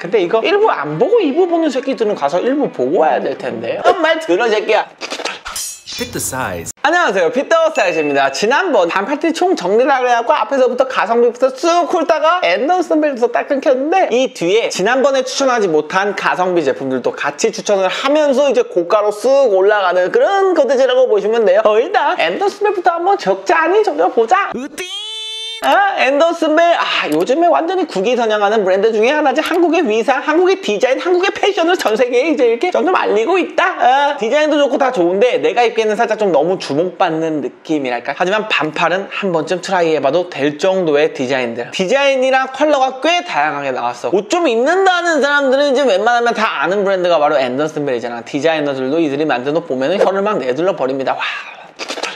근데 이거 1부 안 보고 2부 보는 새끼들은 가서 1부 보고 와야 될 텐데. 말 들어 새끼야. The size. 안녕하세요. 피터 사이즈입니다. 지난번 반팔티 총 정리를 하려고 앞에서부터 가성비부터 쑥 훑다가 앤더슨 벨부터 딱 끊겼는데 이 뒤에 지난번에 추천하지 못한 가성비 제품들도 같이 추천을 하면서 이제 고가로 쑥 올라가는 그런 컨텐츠라고 보시면 돼요. 어, 일단 앤더슨 벨부터 한번 적잖이 적어보자 아, 앤더슨벨. 아 요즘에 완전히 국위선양하는 브랜드 중에 하나지. 한국의 위상, 한국의 디자인, 한국의 패션을 전 세계에 이제 이렇게 점점 알리고 있다. 아, 디자인도 좋고 다 좋은데 내가 입기에는 살짝 좀 너무 주목받는 느낌이랄까? 하지만 반팔은 한 번쯤 try 해봐도 될 정도의 디자인들. 디자인이랑 컬러가 꽤 다양하게 나왔어. 옷 좀 입는다는 사람들은 이제 웬만하면 다 아는 브랜드가 바로 앤더슨벨이잖아. 디자이너들도 이들이 만든 옷 보면 은 혀를 막 내둘러 버립니다. 와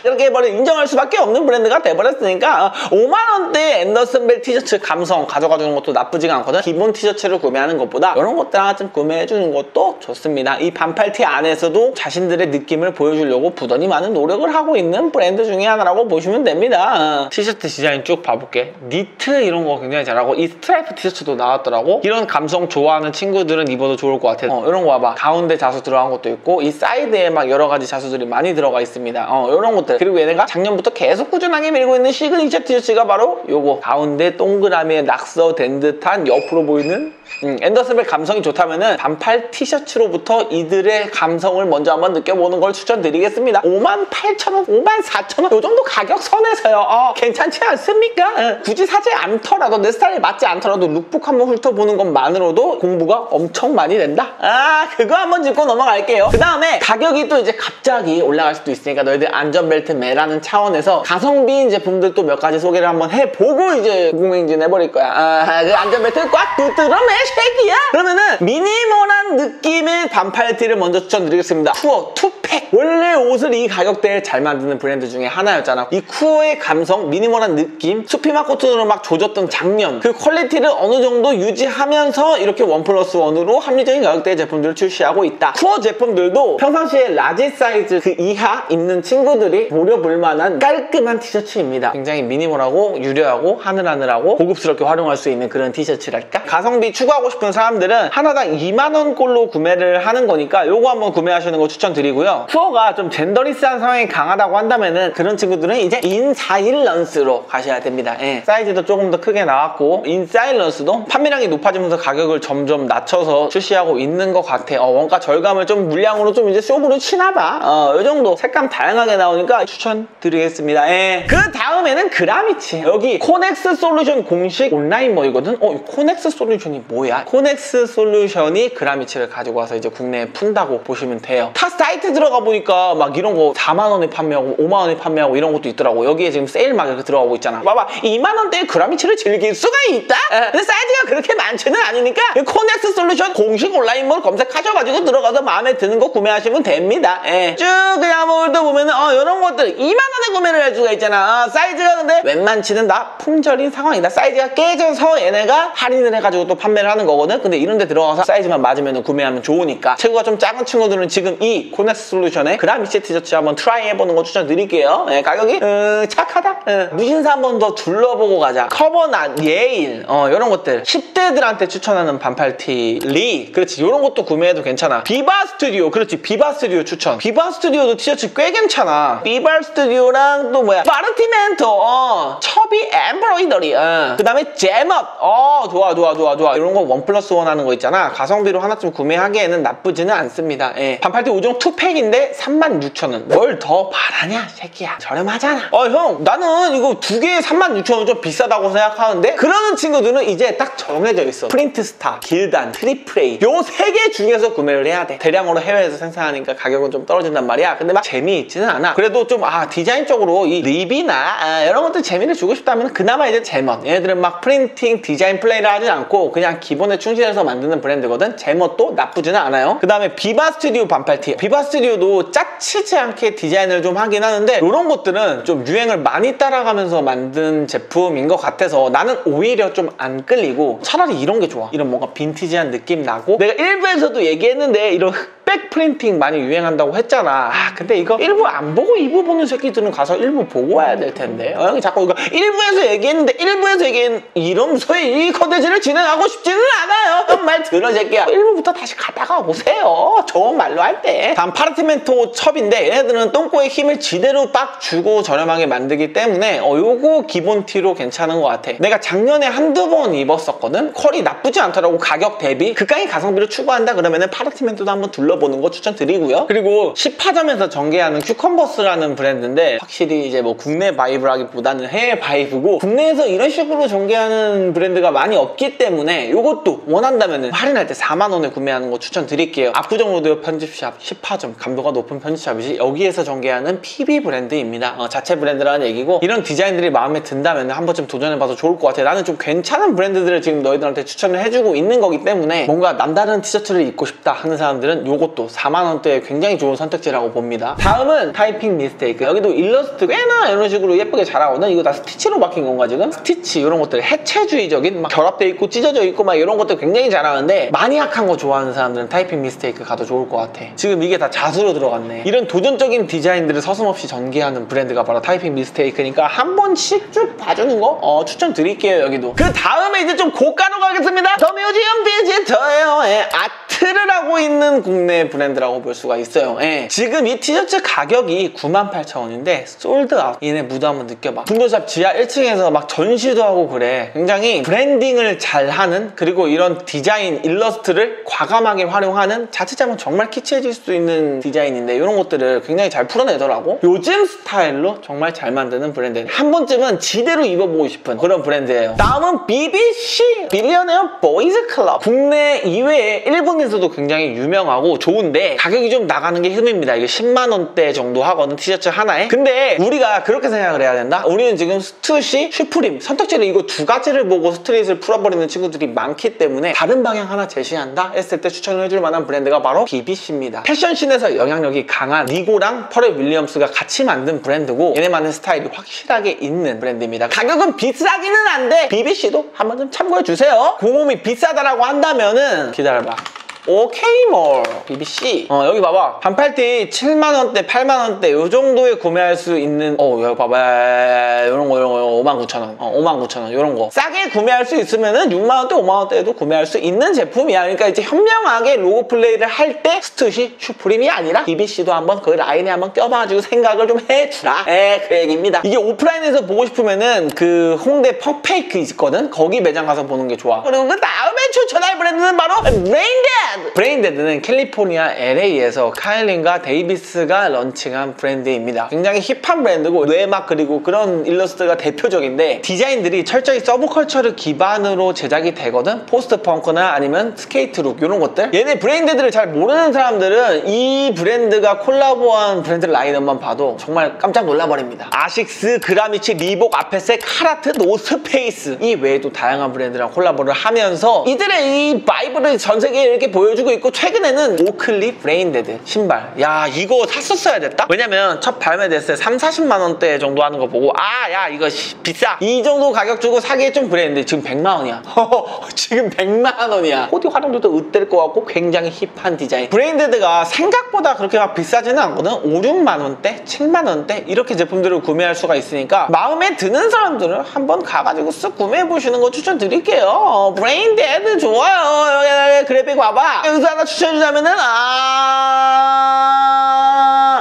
이렇게 해버려 인정할 수밖에 없는 브랜드가 돼버렸으니까 5만원대 앤더슨벨 티셔츠 감성 가져가 주는 것도 나쁘지가 않거든. 기본 티셔츠를 구매하는 것보다 이런 것들 하나 좀 구매해 주는 것도 좋습니다. 이 반팔티 안에서도 자신들의 느낌을 보여주려고 부단히 많은 노력을 하고 있는 브랜드 중에 하나라고 보시면 됩니다. 티셔츠 디자인 쭉 봐볼게. 니트 이런 거 굉장히 잘하고 이 스트라이프 티셔츠도 나왔더라고. 이런 감성 좋아하는 친구들은 입어도 좋을 것 같아 어, 이런 거 봐봐. 가운데 자수 들어간 것도 있고 이 사이드에 막 여러 가지 자수들이 많이 들어가 있습니다. 어, 이런 것들 그리고 얘네가 작년부터 계속 꾸준하게 밀고 있는 시그니처 티셔츠가 바로 요거. 가운데 동그라미에 낙서된 듯한 옆으로 보이는 음, 앤더슨벨 감성이 좋다면은 반팔 티셔츠로부터 이들의 감성을 먼저 한번 느껴보는 걸 추천드리겠습니다. 5만 8천원, 5만 4천원? 요 정도 가격 선에서요. 어, 괜찮지 않습니까? 어, 굳이 사지 않더라도 내 스타일에 맞지 않더라도 룩북 한번 훑어보는 것만으로도 공부가 엄청 많이 된다? 아 그거 한번 짚고 넘어갈게요. 그 다음에 가격이 또 이제 갑자기 올라갈 수도 있으니까 너희들 안전벨트 매라는 차원에서 가성비인 제품들 또 몇 가지 소개를 한번 해보고 이제 고공행진 해버릴 거야. 아, 그 안전벨트 꽉 붙들어 매 새끼야? 그러면은 minimal한 느낌의 반팔티를 먼저 추천드리겠습니다. 쿠어 two pack. 원래 옷을 이 가격대에 잘 만드는 브랜드 중에 하나였잖아. 이 쿠어의 감성 minimal한 느낌 Supima cotton으로 막 조졌던 작년 그 quality를 어느 정도 유지하면서 이렇게 one plus one으로 합리적인 가격대의 제품들을 출시하고 있다. 쿠어 제품들도 평상시에 large 사이즈 그 이하 입는 친구들이 노려볼 만한 깔끔한 티셔츠입니다. 굉장히 minimal하고 유려하고 하늘하늘하고 고급스럽게 활용할 수 있는 그런 티셔츠랄까? 가성비 추구하고 싶은 사람들은 하나당 2만원꼴로 구매를 하는 거니까 요거 한번 구매하시는 거 추천드리고요. 쿠어가 좀 genderless한 성향이 강하다고 한다면은 그런 친구들은 이제 인사일런스로 가셔야 됩니다. 예. 사이즈도 조금 더 크게 나왔고 인사일런스도 판매량이 높아지면서 가격을 점점 낮춰서 출시하고 있는 것 같아 어, 원가 절감을 좀 물량으로 좀 이제 쇼부로 치나봐. 어, 요 정도 색감 다양하게 나오니까 추천드리겠습니다. 예. 그 다음에는 그라미치. 여기 코넥스 솔루션 공식 온라인 몰이거든? 어, 이 코넥스 솔루션이 뭐야? 코넥스 솔루션이 그라미치를 가지고 와서 이제 국내에 푼다고 보시면 돼요 타 사이트 들어가 보니까 막 이런 거 4만 원에 판매하고 5만 원에 판매하고 이런 것도 있더라고 여기에 지금 세일 막 이렇게 들어가고 있잖아 봐봐 2만 원대의 그라미치를 즐길 수가 있다? 예. 근데 사이즈가 그렇게 많지는 않으니까 이 코넥스 솔루션 공식 온라인몰 검색하셔가지고 들어가서 마음에 드는 거 구매하시면 됩니다 예. 쭉 그냥 한번 훑어보면은 어 이런 것들 2만 원에 구매를 할 수가 있잖아 어, 사이즈가 근데 웬만치는 다 품절인 상황이다 사이즈가 깨져서 얘네가 할인을 해가지고 또 판매를 하는 거거든? 근데 이런 데 들어가서 사이즈만 맞으면 구매하면 좋으니까. 체구가 좀 작은 친구들은 지금 이 코넥스 솔루션의 그라미치 티셔츠 한번 try 해보는 거 추천드릴게요. 예, 가격이 음, 착하다. 예. 무신사 한번 더 둘러보고 가자. 커버나 예일 어, 이런 것들. 10대들한테 추천하는 반팔티 리. 그렇지. 이런 것도 구매해도 괜찮아. 비바 스튜디오. 그렇지. 비바 스튜디오 추천. 비바 스튜디오도 티셔츠 꽤 괜찮아. 비바 스튜디오랑 또 뭐야? 파르티멘토. 어, 첩이 embroidery. 어. 그 다음에 제멋 어 좋아 좋아 좋아 좋아. 이런 거 원 플러스 원 하는 거 있잖아. 가성비로 하나쯤 구매하기에는 나쁘지는 않습니다. 예. 반팔티 5종 two pack인데 36,000원. 뭘 더 바라냐 새끼야. 저렴하잖아. 어 형 나는 이거 두 개에 36,000원 좀 비싸다고 생각하는데 그러는 친구들은 이제 딱 정해져 있어. 프린트스타, 길단, 트리플레이. 요 세 개 중에서 구매를 해야 돼. 대량으로 해외에서 생산하니까 가격은 좀 떨어진단 말이야. 근데 막 재미있지는 않아. 그래도 좀 아 디자인적으로 이 립이나 아, 이런 것들 재미를 주고 싶다면 그나마 이제 제멋 얘네들은 막 프린팅, 디자인 플레이를 하진 않고 그냥 기본에 충실해서 만드는 브랜드거든. 제멋도 나쁘지는 않아요. 그 다음에 비바 스튜디오 반팔티 비바 스튜디오도 짜치지 않게 디자인을 좀 하긴 하는데 이런 것들은 좀 유행을 많이 따라가면서 만든 제품인 것 같아서 나는 오히려 좀 안 끌리고 차라리 이런 게 좋아. 이런 뭔가 빈티지한 느낌 나고 내가 1부에서도 얘기했는데 이런 흑백 프린팅 많이 유행한다고 했잖아. 아 근데 이거 1부 안 보고 2부 보는 새끼들은 가서 1부 보고 와야 될 텐데. 어, 형이 자꾸 이거 1부에서 얘기했는데 1부에서 얘기한 이러면서 이 컨텐츠를 진행하고 싶지는 않아요. 말 그런 새끼야. 1부부터 다시 갔다가 오세요. 좋은 말로 할 때. 다음 파르티멘토 첩인데 얘네들은 똥꼬에 힘을 지대로 빡 주고 저렴하게 만들기 때문에 어 요거 기본 티로 괜찮은 것 같아. 내가 작년에 한두 번 입었었거든? 퀄이 나쁘지 않더라고 가격 대비. 극강의 가성비를 추구한다 그러면 은 파르티멘토도 한번 둘러보 는 거 추천드리고요. 그리고 10화점에서 전개하는 큐컨버스라는 브랜드인데 확실히 이제 뭐 국내 vibe라기보다는 해외 vibe고 국내에서 이런 식으로 전개하는 브랜드가 많이 없기 때문에 이것도 원한다면 할인할 때 4만 원에 구매하는 거 추천드릴게요. 압구정 로드 편집shop 10화점 감도가 높은 편집shop이지 여기에서 전개하는 PB 브랜드입니다. 어, 자체 브랜드라는 얘기고 이런 디자인들이 마음에 든다면 한 번쯤 도전해봐도 좋을 것 같아 나는 좀 괜찮은 브랜드들을 지금 너희들한테 추천을 해주고 있는 거기 때문에 뭔가 남다른 티셔츠를 입고 싶다 하는 사람들은 이것도 4만 원대에 굉장히 좋은 선택지라고 봅니다. 다음은 타이핑 미스테이크. 여기도 일러스트 꽤나 이런 식으로 예쁘게 잘하거든 이거 다 스티치로 박힌 건가 지금? 스티치 이런 것들. 해체주의적인 막 결합돼 있고 찢어져 있고 막 이런 것들 굉장히 잘하는데 마니악한 거 좋아하는 사람들은 타이핑 미스테이크 가도 좋을 것 같아. 지금 이게 다 자수로 들어갔네. 이런 도전적인 디자인들을 서슴없이 전개하는 브랜드가 바로 타이핑 미스테이크니까 한 번씩 쭉 봐주는 거? 어, 추천드릴게요 여기도. 그 다음에 이제 좀 고가로 가겠습니다. 더 뮤지엄 디지털예요 예, 아트를 하고 있는 국내 브랜드라고 볼 수가 있어요. 예. 지금 이 티셔츠 가격이 98,000원인데 sold out. 얘네 무드 한번 느껴봐. 분더샵 지하 1층에서 막 전시도 하고 그래. 굉장히 branding을 잘하는 그리고 이런 디자인 일러스트를 과감하게 활용하는 자칫하면 정말 키치해질 수 있는 디자인인데 이런 것들을 굉장히 잘 풀어내더라고. 요즘 스타일로 정말 잘 만드는 브랜드 한 번쯤은 지대로 입어보고 싶은 그런 브랜드예요. 다음은 BBC Billionaire Boys Club 국내 이외에 일본에서도 굉장히 유명하고 좋은데 가격이 좀 나가는 게 흠입니다. 이게 10만 원대 정도 하거든 티셔츠 하나에. 근데 우리가 그렇게 생각을 해야 된다? 우리는 지금 스투시 슈프림 선택지를 이거 두 가지를 보고 street을 풀어버리는 친구들이 많기 때문에 다른 방향 하나 제시한다? 했을 때 추천을 해줄 만한 브랜드가 바로 BBC입니다. 패션scene에서 영향력이 강한 니고랑 퍼렐 윌리엄스가 같이 만든 브랜드고 얘네만의 스타일이 확실하게 있는 브랜드입니다. 가격은 비싸기는 한데 BBC도 한번 좀 참고해주세요. 공홈이 비싸다라고 한다면은 기다려봐 OK몰 BBC 어 여기 봐봐. 반팔티 7만원대 8만원대 요 정도에 구매할 수 있는 어 여기 봐봐. 요런 거 요런 거 59,000원. 어 59,000원. 요런 거. 싸게 구매할 수 있으면은 6만원대 5만원대에도 구매할 수 있는 제품이야. 그러니까 이제 현명하게 로고 플레이를 할 때 스투시 슈프림이 아니라 BBC도 한번 그 라인에 한번 껴봐가지고 생각을 좀 해주라. 에그 얘기입니다. 이게 오프라인에서 보고 싶으면은 그 홍대 펑페이크 있거든? 거기 매장 가서 보는 게 좋아. 그리고 그 다음에 추천할 브랜드는 바로 브레인 데드 브레인데드는 캘리포니아 LA에서 카일린과 데이비스가 런칭한 브랜드입니다. 굉장히 힙한 브랜드고 뇌막 그리고 그런 일러스트가 대표적인데 디자인들이 철저히 서브컬처를 기반으로 제작이 되거든 포스트 펑크나 아니면 스케이트look 이런 것들. 얘네 브레인데드를 잘 모르는 사람들은 이 브랜드가 콜라보한 브랜드 라인업만 봐도 정말 깜짝 놀라버립니다. 아식스, 그라미치, 리복, 아페쎄, 칼하트, 노스페이스. 이 외에도 다양한 브랜드랑 콜라보를 하면서 이들의 이 vibe를 전 세계에 이렇게 보여 주고 있고 최근에는 오클리 브레인데드 신발. 야 이거 샀었어야 됐다? 왜냐면 첫 발매됐을 때 3, 40만 원대 정도 하는 거 보고 아 야 이거 씨, 비싸. 이 정도 가격 주고 사기에 좀 그랬는데 지금 100만 원이야. 지금 100만 원이야. 코디 활용도도 으뜰 것 같고 굉장히 힙한 디자인. Brain Dead가 생각보다 그렇게 막 비싸지는 않거든? 5, 6만 원대? 7만 원대? 이렇게 제품들을 구매할 수가 있으니까 마음에 드는 사람들은 한번 가가지고 쓱 구매해 보시는 거 추천드릴게요. 어, 브레인데드 좋아요. 그래픽 봐봐 하나 추천해주자면은 아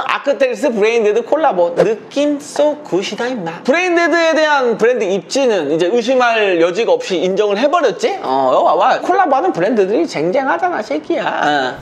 Arc'teryx Brain Dead 콜라보. 느낌 so good이다 임마. Brain Dead에 대한 브랜드 입지는 이제 의심할 여지가 없이 인정을 해버렸지? 어 여기 봐봐 콜라보하는 브랜드들이 쟁쟁하잖아 새끼야. 어.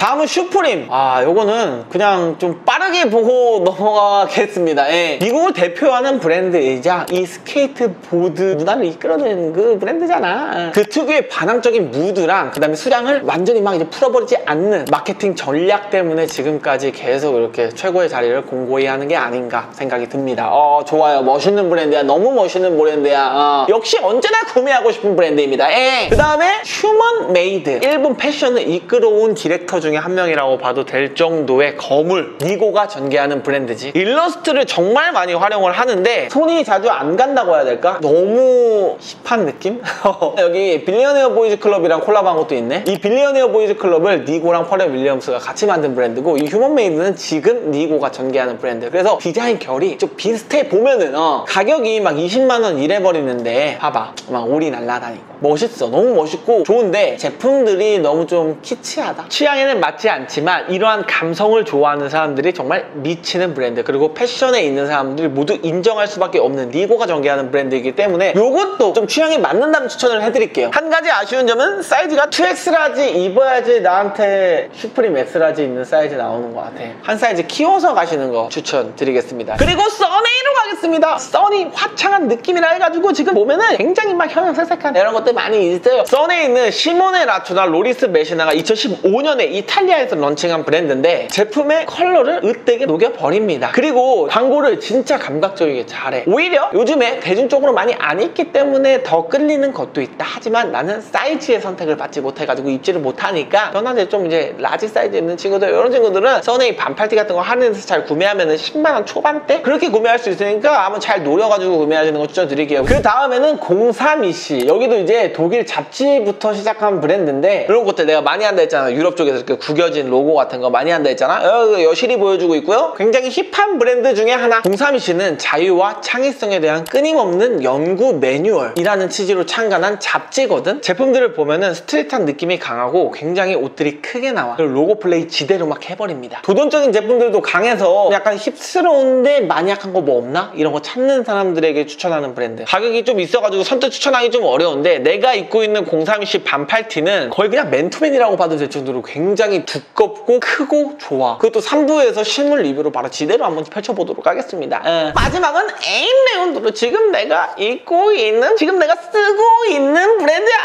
다음은 Supreme. 아 요거는 그냥 좀 빠르게 보고 넘어가겠습니다. 예. 미국을 대표하는 브랜드이자 이 스케이트보드 문화를 이끌어낸 그 브랜드잖아. 그 특유의 반항적인 무드랑 그 다음에 수량을 완전히 막 이제 풀어버리지 않는 마케팅 전략 때문에 지금까지 계속 이렇게 최고의 자리를 공고히 하는 게 아닌가 생각이 듭니다. 어 좋아요. 멋있는 브랜드야. 너무 멋있는 브랜드야. 어. 역시 언제나 구매하고 싶은 브랜드입니다. 예. 그 다음에 Human Made. 일본 패션을 이끌어온 디렉터 중에 한 명이라고 봐도 될 정도의 거물 니고가 전개하는 브랜드지 일러스트를 정말 많이 활용을 하는데 손이 자주 안 간다고 해야 될까? 너무 힙한 느낌? 여기 Billionaire Boys Club이랑 콜라보한 것도 있네 이 Billionaire Boys Club을 니고랑 퍼렐 윌리엄스가 같이 만든 브랜드고 이 Human Made는 지금 니고가 전개하는 브랜드 그래서 디자인 결이 좀 비슷해 보면은 어, 가격이 막 20만 원 이래 버리는데 봐봐 막 오리 날라다니고 멋있어 너무 멋있고 좋은데 제품들이 너무 좀 키치하다. 취향에는 맞지 않지만 이러한 감성을 좋아하는 사람들이 정말 미치는 브랜드 그리고 패션에 있는 사람들이 모두 인정할 수밖에 없는 니고가 전개하는 브랜드이기 때문에 이것도 좀 취향에 맞는다면 추천을 해드릴게요. 한 가지 아쉬운 점은 사이즈가 2X large 입어야지 나한테 Supreme X large 입는 사이즈 나오는 것 같아. 한 사이즈 키워서 가시는 거 추천드리겠습니다. 그리고 Sunnei로 가겠습니다. Sunny 화창한 느낌이라 해가지고 지금 보면은 굉장히 막 형형색색한 이런 것들 많이 있어요. Sunnei에 있는 시모네 라투나 로리스 메시나가 2015년에 이탈리아에서 런칭한 브랜드인데 제품의 컬러를 으뜨게 녹여버립니다. 그리고 광고를 진짜 감각적이게 잘해. 오히려 요즘에 대중적으로 많이 안 입기 때문에 더 끌리는 것도 있다. 하지만 나는 사이즈의 선택을 받지 못해가지고 입지를 못하니까 편한데 좀 이제 large 사이즈 입는 친구들 이런 친구들은 Sunnei 반팔티 같은 거 하는 데서 잘 구매하면은 10만원 초반대? 그렇게 구매할 수 있으니까 한번 잘 노려가지고 구매하시는 거 추천드릴게요. 그 다음에는 032C. 여기도 이제 독일 잡지부터 시작한 브랜드인데 이런 것들 내가 많이 한다 했잖아. 유럽 쪽에서 이렇게 구겨진 로고 같은 거 많이 한다 했잖아. 여기 여실히 보여주고 있고요. 굉장히 힙한 브랜드 중에 하나. 032C는 자유와 창의성에 대한 끊임없는 연구 매뉴얼이라는 취지로 창간한 잡지거든. 제품들을 보면은 street한 느낌이 강하고 굉장히 옷들이 크게 나와. 그리고 로고 플레이 지대로 막 해버립니다. 도전적인 제품들도 강해서 약간 힙스러운데 마니악한 거 뭐 없나? 이런 거 찾는 사람들에게 추천하는 브랜드. 가격이 좀 있어가지고 선뜻 추천하기 좀 어려운데 내가 입고 있는 032C 반팔 티는 거의 그냥 맨투맨이라고 봐도 될 정도로 굉장히 두껍고 크고 좋아. 그것도 3부에서 실물 리뷰로 바로 지대로 한번 펼쳐보도록 하겠습니다. 예. 마지막은 Aimé Leon Dore 지금 내가 입고 있는 지금 내가 쓰고 있는 브랜드야.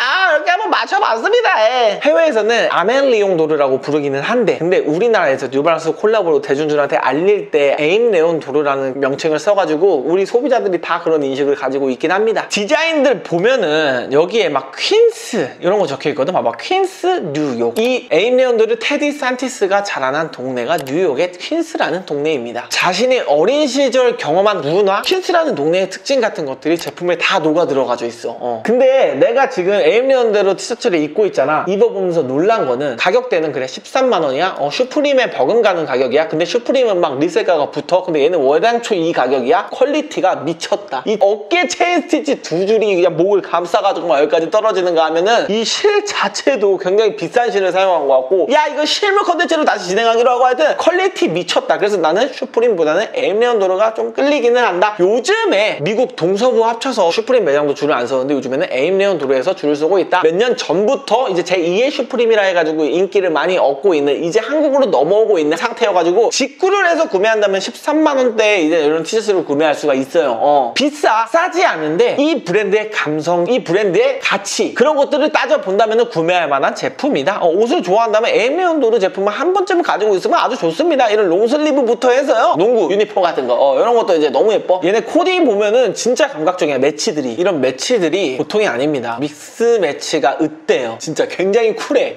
맞춰봤습니다. 예. 해외에서는 아멜리옹도르라고 부르기는 한데 근데 우리나라에서 New Balance 콜라보로 대중들한테 알릴 때 Aimé Leon Dore라는 명칭을 써가지고 우리 소비자들이 다 그런 인식을 가지고 있긴 합니다. 디자인들 보면은 여기에 막 퀸스 이런 거 적혀 있거든. 봐봐. 퀸스 뉴욕. 이 Aimé Leon Dore 테디 산티스가 자라난 동네가 뉴욕의 퀸스라는 동네입니다. 자신이 어린 시절 경험한 문화, 퀸스라는 동네의 특징 같은 것들이 제품에 다 녹아 들어가져 있어. 어. 근데 내가 지금 Aimé Leon Dore 티셔츠를 입고 있잖아. 입어보면서 놀란 거는 가격대는 그래 13만 원이야. 어, Supreme에 버금가는 가격이야. 근데 Supreme은 막 resell가가 붙어. 근데 얘는 애당초 이 가격이야. 퀄리티가 미쳤다. 이 어깨 chain stitch 두 줄이 그냥 목을 감싸가지고 막 여기까지 떨어지는 거 하면은 이 실 자체도 굉장히 비싼 실을 사용한 것 같고 야 이거 실물 컨텐츠로 다시 진행하기로 하고 하여튼 퀄리티 미쳤다. 그래서 나는 Supreme보다는 Aimé Leon Dore가 좀 끌리기는 한다. 요즘에 미국 동서부 합쳐서 Supreme 매장도 줄을 안 서는데 요즘에는 Aimé Leon Dore에서 줄을 서고 있다. 몇년 전부터 이제 제2의 Supreme이라 해가지고 인기를 많이 얻고 있는 이제 한국으로 넘어오고 있는 상태여가지고 직구를 해서 구매한다면 13만 원대에 이제 이런 티셔츠를 구매할 수가 있어요. 어. 비싸 싸지 않은데 이 브랜드의 감성, 이 브랜드의 가치 그런 것들을 따져 본다면 구매할 만한 제품이다. 어, 옷을 좋아한다면 에미온 도르 제품을 한 번쯤 가지고 있으면 아주 좋습니다. 이런 롱슬리브부터 해서요. 농구 유니폼 같은 거 어, 이런 것도 이제 너무 예뻐. 얘네 코디 보면은 진짜 감각적이야. 매치들이 이런 매치들이 보통이 아닙니다. 믹스 매치가 으때요. 진짜 굉장히 쿨해.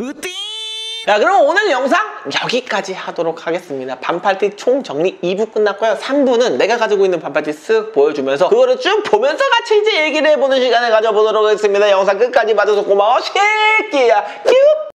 자 그럼 오늘 영상 여기까지 하도록 하겠습니다. 반팔티 총 정리 2부 끝났고요. 3부는 내가 가지고 있는 반팔티 쓱 보여주면서 그거를 쭉 보면서 같이 이제 얘기를 해보는 시간을 가져보도록 하겠습니다. 영상 끝까지 봐줘서 고마워 새끼야. 뀨